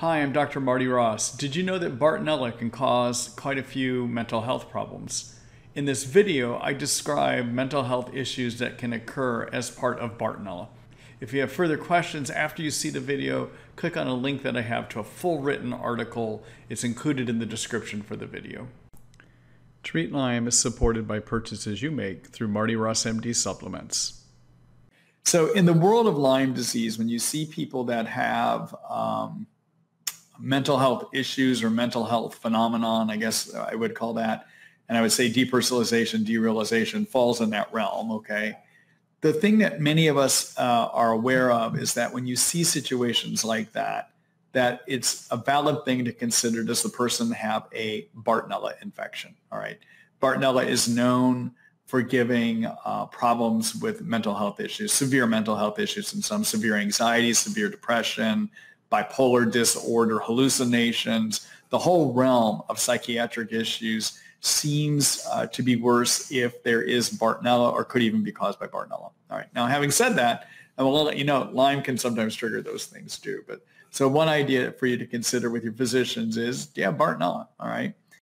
Hi, I'm Dr. Marty Ross. Did you know that Bartonella can cause quite a few mental health problems? In this video, I describe mental health issues that can occur as part of Bartonella. If you have further questions after you see the video, click on a link that I have to a full written article. It's included in the description for the video. Treat Lyme is supported by purchases you make through Marty Ross MD supplements. So, in the world of Lyme disease, when you see people that have um, mental health issues or mental health phenomenon, I guess I would call that. And I would say depersonalization, derealization falls in that realm, okay? The thing that many of us uh, are aware of is that when you see situations like that, that it's a valid thing to consider does the person have a Bartonella infection, all right? Bartonella is known for giving uh, problems with mental health issues, severe mental health issues, and some severe anxiety, severe depression, bipolar disorder, hallucinations, the whole realm of psychiatric issues seems uh, to be worse if there is Bartonella or could even be caused by Bartonella. All right. Now, having said that, I will let you know Lyme can sometimes trigger those things too. But so one idea for you to consider with your physicians is, yeah, Bartonella. All right.